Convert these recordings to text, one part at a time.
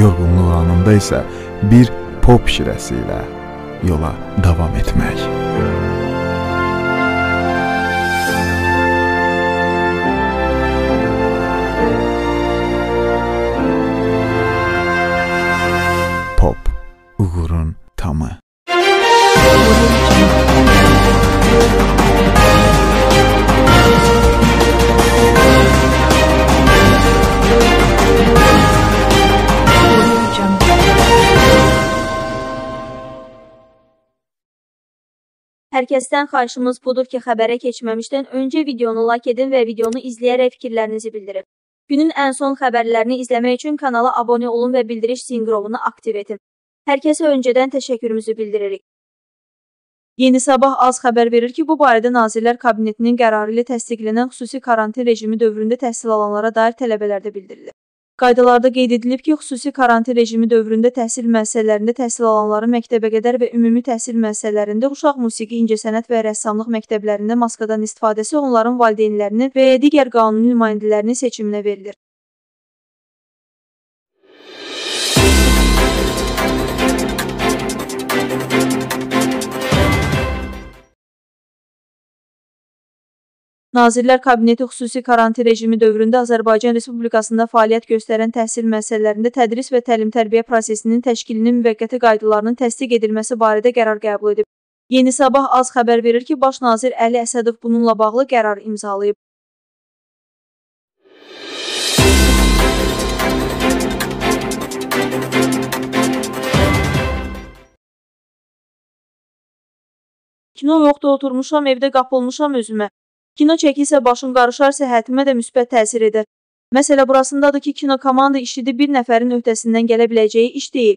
yorğunluq anında isə bir pop şirəsi ilə yola davam etmək. Pop uğurun tamı. Hər kəsdən xahişimiz budur ki, xəbərə keçməmişdən öncə videonu like edin və videonu izləyərək fikirlərinizi bildirin. Günün ən son xəbərlərini izləmək üçün kanala abunə olun və bildiriş sinqrovunu aktiv edin. Hər kəsə öncədən təşəkkürümüzü bildiririk. Yeni Sabah az xəbər verir ki, bu barədə Nazirlər Kabinetinin qərarı ilə təsdiqlənən xüsusi karantin rejimi dövründə təhsil alanlara dair tələbələrdə bildirilir. Qaydalarda qeyd edilib ki, xüsusi karantin rejimi dövründə təhsil müəssisələrində təhsil alanları məktəbəqədər və ümumi təhsil müəssisələrində uşaq musiqi, incəsənət və rəssamlıq məktəblərində maskadan istifadəsi onların valideynlərinin və ya digər qanuni nümayəndələrinin seçiminə verilir. Nazirlər Kabineti xüsusi karantin rejimi dövründə Azərbaycan Respublikasında fəaliyyət göstərən təhsil müəssisələrində tədris və təlim-tərbiyə prosesinin təşkilinin müvəqqəti qaydalarının təsdiq edilməsi barədə qərar qəbul edib. Yeni Sabah az xəbər verir ki, Baş nazir Əli Əsədov bununla bağlı qərar imzalayıb. Kino yoxdur, oturmuşam, evdə qapılmışam özümə. Kino çəkilsə başım qarışar, səhhətimə də müsbət təsir edər. Məsələ burasındadır ki, kino komanda işidir, bir nəfərin öhdəsindən gələ biləcəyi iş deyil.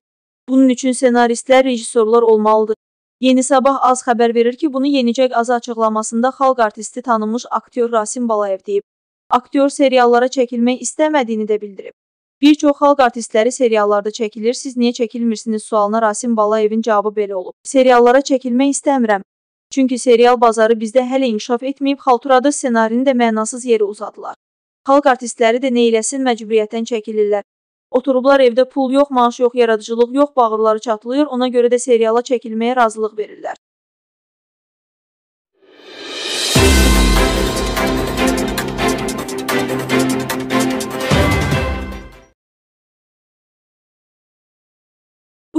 Bunun üçün ssenaristlər, rejissorlar olmalıdır. Yeni Sabah az xəbər verir ki, bunu yenicə azı açıqlamasında xalq artisti tanınmış aktyor Rasim Balayev deyib. Aktyor seriallara çəkilmək istəmədiyini də bildirib. Bir çox xalq artistləri seriallarda çəkilir, siz niyə çəkilmirsiniz sualına Rasim Balayevin cavabı belə olub. Seriallara çəkilmək istəmirəm. Çünki serial bazarı bizdə hələ inkişaf etməyib, xalturada ssenarinin də mənasız yeri uzadılar. Xalq artistləri də neyləsin məcburiyyətdən çəkilirlər. Oturublar evdə pul yox, maaş yox, yaradıcılıq yox, bağırları çatlayır, ona görə də seriala çəkilməyə razılıq verirlər.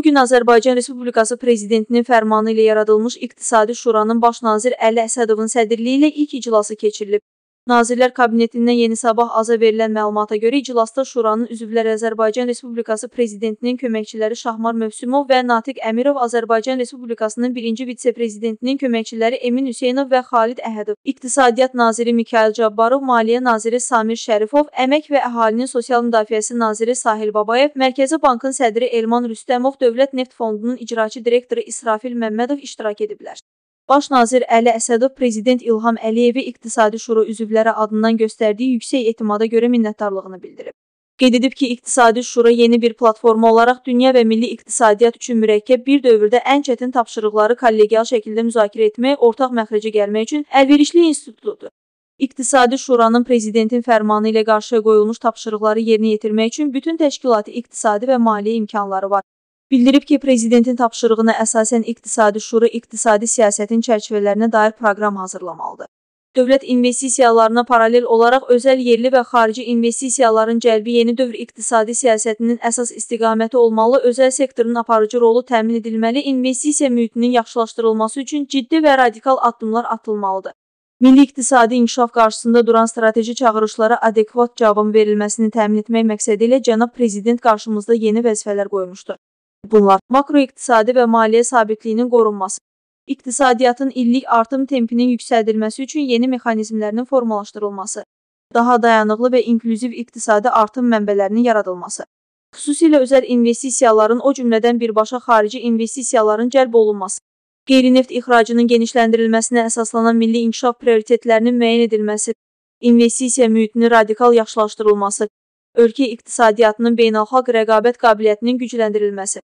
Bu gün Azərbaycan Respublikası Prezidentinin fərmanı ilə yaradılmış İqtisadi Şuranın baş nazir Əli Əsədovun sədrliyi ilə ilk iclası keçirilib. Nazirlər Kabinetindən Yeni Sabah aza verilən məlumata görə iclasda Şuranın üzvləri Azərbaycan Respublikası Prezidentinin köməkçiləri Şahmar Mövsümov və Natiq Əmirov, Azərbaycan Respublikasının birinci vitse-prezidentinin köməkçiləri Emin Hüseynov və Xalid Əhədov, İqtisadiyyat naziri Mikayıl Cabbarov, Maliyyə naziri Samir Şərifov, Əmək və Əhalinin Sosial Müdafiəsi naziri Sahil Babayev, Mərkəzi Bankın sədri Elman Rüstəmov, Dövlət Neft Fondunun icraçı direktoru İsrafil Məmmədov iştirak ediblər. Baş nazir Əli Əsədov Prezident İlham Əliyevi İqtisadi Şura üzvləri adından göstərdiyi yüksək etimada görə minnətdarlığını bildirib. Qeyd edib ki, İqtisadi Şura yeni bir platforma olaraq dünya və milli iqtisadiyyat üçün mürəkkəb bir dövrdə ən çətin tapşırıqları kollegial şəkildə müzakirə etmək, ortaq məxrəcə gəlmək üçün əlverişli institutdur. İqtisadi Şuranın prezidentin fərmanı ilə qarşıya qoyulmuş tapşırıqları yerinə yetirmək üçün bütün təşkilati iqtisadi və maliyyə imkanları var. Bildirib ki, prezidentin tapşırığına əsasən İqtisadi Şura iqtisadi siyasətin çərçivələrinə dair proqram hazırlamalıdır. Dövlət investisiyalarına paralel olaraq özəl yerli və xarici investisiyaların cəlbi yeni dövr iqtisadi siyasətinin əsas istiqaməti olmalı, özəl sektorun aparıcı rolu təmin edilməli, investisiya mühitinin yaxşılaşdırılması üçün ciddi və radikal addımlar atılmalıdır. Milli iqtisadi inkişaf qarşısında duran strateji çağırışlara adekvat cavabın verilməsini təmin etmək məqsədi ilə cənab prezident qarşımızda yeni vəzifələr qoymuşdur. Bunlar makroiqtisadi və maliyyə sabitliyinin qorunması, iqtisadiyyatın illik artım tempinin yüksəldilməsi üçün yeni mexanizmlərinin formalaşdırılması, daha dayanıqlı və inklüziv iqtisadi artım mənbələrinin yaradılması, xüsusilə özəl investisiyaların, o cümlədən birbaşa xarici investisiyaların cəlb olunması, qeyri-neft ixracının genişləndirilməsinə əsaslanan milli inkişaf prioritetlərinin müəyyən edilməsi, investisiya mühitinin radikal yaxşılaşdırılması, ölkə iqtisadiyyatının beynəlxalq rəqabət qabiliyyətinin gücləndirilməsi,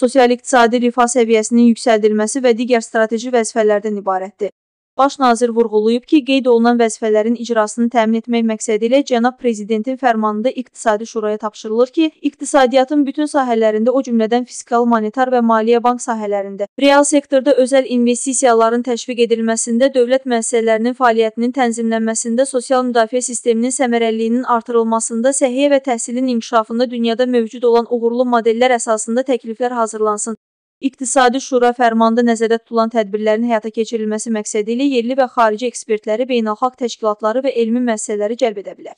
sosial-iqtisadi rifah səviyyəsinin yüksəldilməsi və digər strateji vəzifələrdən ibarətdir. Baş nazir vurğulayıb ki, qeyd olunan vəzifələrin icrasını təmin etmək məqsədi ilə cənab prezidentin fərmanında İqtisadi Şuraya tapşırılır ki, iqtisadiyyatın bütün sahələrində, o cümlədən fiskal, monetar və maliyyə bank sahələrində, real sektorda özəl investisiyaların təşviq edilməsində, dövlət müəssisələrinin fəaliyyətinin tənzimlənməsində, sosial müdafiə sisteminin səmərəliliyinin artırılmasında, səhiyyə və təhsilin inkişafında dünyada mövcud olan uğurlu modellər əsasında təkliflər hazırlansın. İqtisadi Şura fərmanında nəzərdə tutulan tədbirlərin həyata keçirilməsi məqsədi ilə yerli və xarici ekspertləri, beynəlxalq təşkilatları və elmi müəssisələri cəlb edə bilər.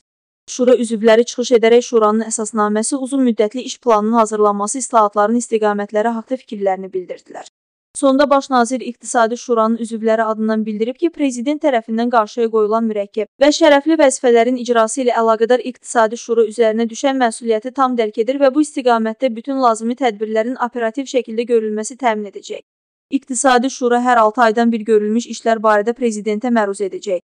Şura üzvləri çıxış edərək Şuranın əsasnaməsi, uzun müddətli iş planının hazırlanması, islahatların istiqamətləri haqda fikirlərini bildirdilər. Sonda baş nazir İqtisadi Şuranın üzvləri adından bildirib ki, prezident tərəfindən qarşıya qoyulan mürəkkəb və şərəfli vəzifələrin icrası ilə əlaqədar İqtisadi Şura üzərinə düşən məsuliyyəti tam dərk edir və bu istiqamətdə bütün lazımi tədbirlərin operativ şəkildə görülməsi təmin edəcək. İqtisadi Şura hər 6 aydan bir görülmüş işlər barədə prezidentə məruz edəcək.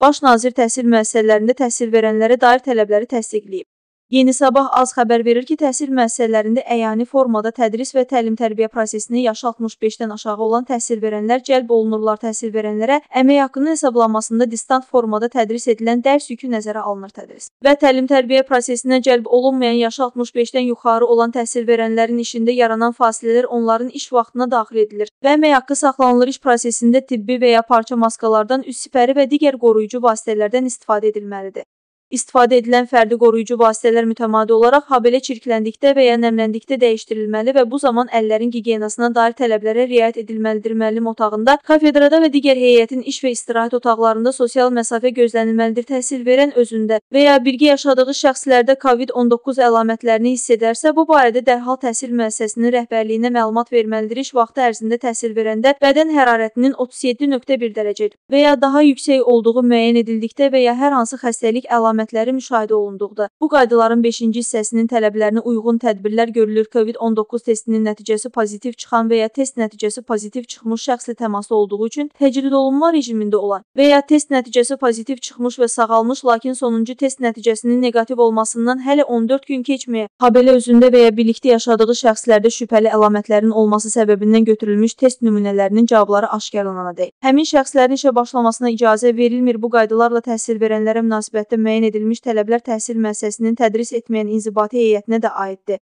Baş nazir təhsil müəssisələrində təhsil verənlərə dair tələbləri təsdiqləyib. Yeni Sabah az xəbər verir ki, təhsil müəssisələrində əyani formada tədris və təlim-tərbiyə prosesini yaşı 65-dən aşağı olan təhsil verənlər cəlb olunurlar. Təhsil verənlərə əmək haqqının hesablanmasında distant formada tədris edilən dərs yükü nəzərə alınır tədris. Və təlim-tərbiyə prosesinə cəlb olunmayan yaşı 65-dən yuxarı olan təhsil verənlərin işində yaranan fasilələr onların iş vaxtına daxil edilir və əmək haqqı saxlanılır iş prosesində tibbi və ya parça maskalardan, üst sipəri və digər qoruyucu vasitələrdən istifadə edilməlidir. İstifadə edilən fərdi qoruyucu vasitələr mütəmadi olaraq habelə çirkləndikdə və ya nəmləndikdə dəyişdirilməli və bu zaman əllərin gigiyenasına dair tələblərə riayət edilməlidir. Müəllim otağında, kafedrada və digər heyətin iş və istirahət otaqlarında sosial məsafə gözlənilməlidir. Təhsil verən özündə və ya birgə yaşadığı şəxslərdə COVID-19 əlamətlərini hiss edərsə, bu barədə dərhal təhsil müəssisəsinin rəhbərliyinə məlumat verməlidir. İş vaxtı ərzində təhsil verəndə bədən hərarətinin 37.1 dərəcə və ya daha yüksək olduğu müəyyən edildikdə və ya hər hansı xəstəlik əlamətləri əlamətləri müşahidə olunduqda, bu qaydaların 5-ci hissəsinin tələblərinə uyğun tədbirlər görülür. COVID-19 testinin nəticəsi pozitiv çıxan və ya test nəticəsi pozitiv çıxmış şəxslə təmasda olduğu üçün təcrid olunma rejimində olan və ya test nəticəsi pozitiv çıxmış və sağalmış, lakin sonuncu test nəticəsinin neqativ olmasından hələ 14 gün keçməyə, habelə özündə və ya birlikdə yaşadığı şəxslərdə şübhəli əlamətlərin olması səbəbindən götürülmüş test nümunələrinin cavabları aşkarlanana dək. Həmin şəxslərin işə başlamasına icazə verilmir. Bu qaydalarla təhsil verənlərə münasibətdə müəyyən edilmiş tələblər təhsil müəssisəsinin tədris etməyən inzibati heyətinə də aiddir.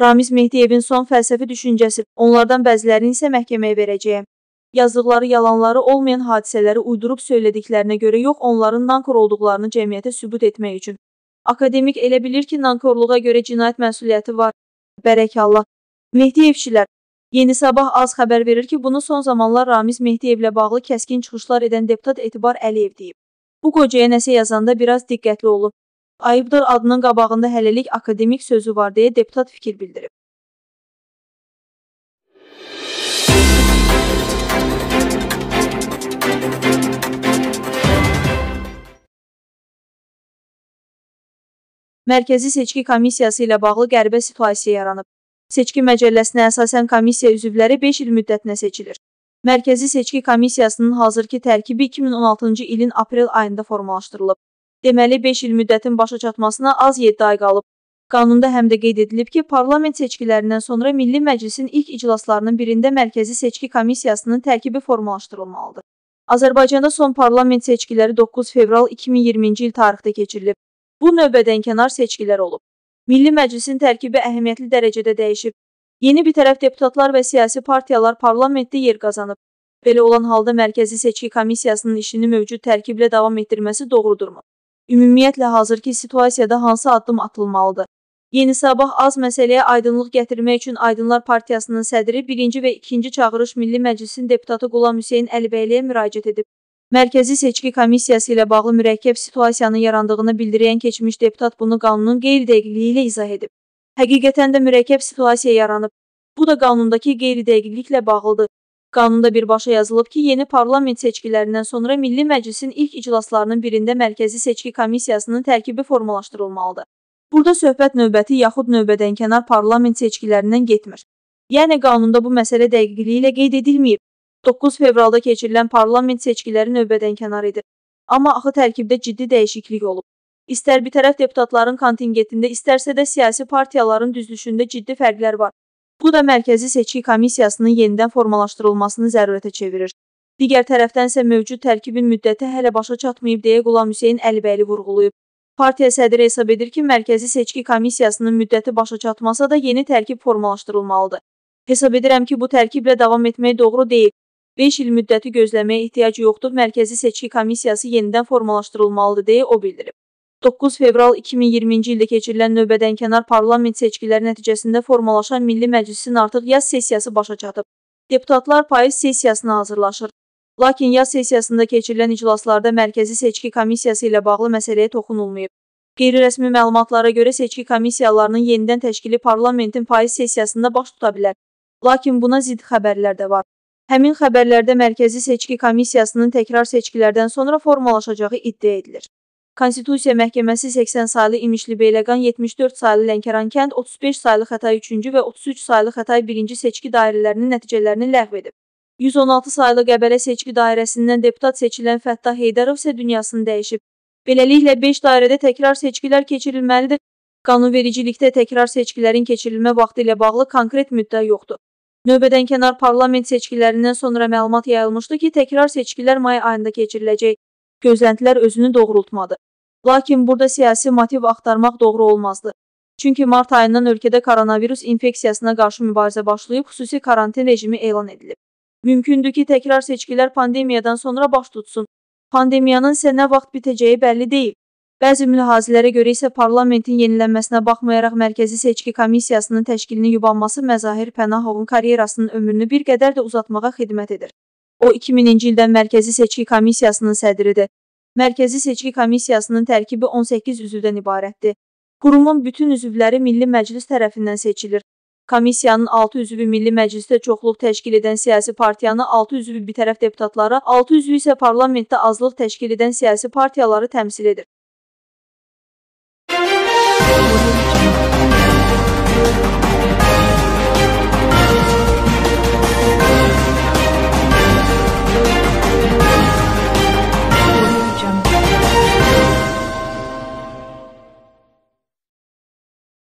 Ramiz Mehdiyevin son fəlsəfi düşüncəsi, onlardan bəzilərini isə məhkəməyə verəcəyəm. Yazdıqları yalanları olmayan hadisələri uydurub söylədiklərinə görə yox, onların nankor olduqlarını cəmiyyətə sübut etmək üçün. Akademik elə bilir ki, nankorluğa görə cinayət məsuliyyəti var. Bərəkallah. Mehdiyevçilər. Yeni Sabah az xəbər verir ki, bunu son zamanlar Ramiz Mehdiyevlə bağlı kəskin çıxışlar edən deputat Etibar Əliyev deyib. Bu qocaya nəsə yazanda biraz diqqətli olub. Ayıbdır adının qabağında hələlik akademik sözü var deyə deputat fikir bildirib. Mərkəzi Seçki Komissiyası ilə bağlı qəribə situasiya yaranıb. Seçki məcəlləsinə əsasən komissiya üzvləri 5 il müddətinə seçilir. Mərkəzi Seçki Komissiyasının hazırki tərkibi 2016-cı ilin aprel ayında formalaşdırılıb. Deməli, 5 il müddətin başa çatmasına az 7 ay qalıb. Qanunda həm də qeyd edilib ki, parlament seçkilərindən sonra Milli Məclisin ilk iclaslarının birində Mərkəzi Seçki Komissiyasının tərkibi formalaşdırılmalıdır. Azərbaycanda son parlament seçkiləri 9 fevral 2020-ci il tarixdə keçirilib. Bu növbədənkənar seçkilər olub. Milli Məclisin tərkibi əhəmiyyətli dərəcədə dəyişib. Yeni bir tərəf deputatlar və siyasi partiyalar parlamentdə yer qazanıb. Belə olan halda Mərkəzi Seçki Komissiyasının işini mövcud tərkiblə davam etdirməsi doğrudurmu? Ümumiyyətlə, hazırki situasiyada hansı addım atılmalıdır? Yeni Sabah az məsələyə aydınlıq gətirmək üçün Aydınlar Partiyasının sədri 1-ci və 2-ci çağırış Milli Məclisin deputatı Qulam Hüseyn Əlibəyliyə müraciət edib. Mərkəzi Seçki Komissiyası ilə bağlı mürəkkəb situasiyanın yarandığını bildirən keçmiş deputat bunu qanunun qeyri-dəqiqliyi ilə izah edib. Həqiqətən də mürəkkəb situasiya yaranıb. Bu da qanundakı qeyri-dəqiqliklə bağlıdır. Qanunda birbaşa yazılıb ki, yeni parlament seçkilərindən sonra Milli Məclisin ilk iclaslarının birində Mərkəzi Seçki Komissiyasının tərkibi formalaşdırılmalıdır. Burada söhbət növbəti yaxud növbədənkənar parlament seçkilərindən getmir. Yəni qanunda bu məsələ dəqiqliyi ilə qeyd edilməyib. 9 fevralda keçirilən parlament seçkiləri növbədənkənar idi. Amma axı tərkibdə ciddi dəyişiklik olub. İstər bir tərəf deputatların kontingentində, istərsə də siyasi partiyaların düzülüşündə ciddi fərqlər var. Bu da Mərkəzi Seçki Komissiyasının yenidən formalaşdırılmasını zərurətə çevirir. Digər tərəfdənsə mövcud tərkibin müddəti hələ başa çatmayıb deyə Qulam Hüseyn Əlibəyli vurğulayıb. Partiya sədri hesab edir ki, Mərkəzi Seçki Komissiyasının müddəti başa çatmasa da yeni tərkib formalaşdırılmalıdır. Hesab edirəm ki, bu tərkiblə davam etmək doğru deyil. 5 il müddəti gözləməyə ehtiyac yoxdur, Mərkəzi Seçki Komissiyası yenidən formalaşdırılmalıdır deyə o bildirib. 9 fevral 2020-ci ildə keçirilən növbədənkənar parlament seçkiləri nəticəsində formalaşan Milli Məclisin artıq yaz sessiyası başa çatıb. Deputatlar payız sessiyasına hazırlaşır. Lakin yaz sessiyasında keçirilən iclaslarda Mərkəzi Seçki Komissiyası ilə bağlı məsələyə toxunulmayıb. Qeyri-rəsmi məlumatlara görə seçki komissiyalarının yenidən təşkili parlamentin payız sessiyasında baş tuta bilər. Lakin buna zidd xəbərlər də var. Həmin xəbərlərdə Mərkəzi Seçki Komissiyasının təkrar seçkilərdən sonra formalaşacağı iddia edilir. Konstitusiya Məhkəməsi 80 saylı İmişli Beyləqan, 74 saylı Lənkəran kənd, 35 saylı Xətay 3-cü və 33 saylı Xətay 1-ci seçki dairələrinin nəticələrini ləğv edib. 116 saylı Qəbələ seçki dairəsindən deputat seçilən Fəttah Heydərov isə dünyasını dəyişib. Beləliklə 5 dairədə təkrar seçkilər keçirilməlidir. Qanunvericilikdə təkrar seçkilərin keçirilmə vaxtı ilə bağlı konkret müddət yoxdur. Növbədənkənar parlament seçkilərindən sonra məlumat yayılmışdı ki, təkrar seçkilər may ayında keçiriləcək gözləntilər özünü doğrultmadı. Lakin burada siyasi motiv axtarmaq doğru olmazdı. Çünki mart ayından ölkədə koronavirus infeksiyasına qarşı mübarizə başlayıb, xüsusi karantin rejimi elan edilib. Mümkündür ki, təkrar seçkilər pandemiyadan sonra baş tutsun. Pandemiyanın isə nə vaxt bitəcəyi bəlli deyil. Bəzi mülahazələrə görə isə parlamentin yenilənməsinə baxmayaraq Mərkəzi Seçki Komissiyasının təşkilini yubanması Məzahir Pənahovun karyerasının ömrünü bir qədər də uzatmağa xidmət edir. O 2000-ci ildən Mərkəzi Seçki Komissiyasının sədridir. Mərkəzi Seçki Komissiyasının tərkibi 18 üzvdən ibarətdir. Qurumun bütün üzvləri Milli Məclis tərəfindən seçilir. Komissiyanın 6 üzvü Milli Məclisdə çoxluq təşkil edən siyasi partiyanı, 6 üzvü bitərəf deputatları, 6 üzvü isə parlamentdə azlıq təşkil edən siyasi partiyaları təmsil edir. Thank you.